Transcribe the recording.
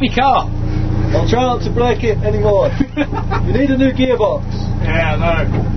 my car. I'll try not to break it anymore. you need a new gearbox. Yeah, I know.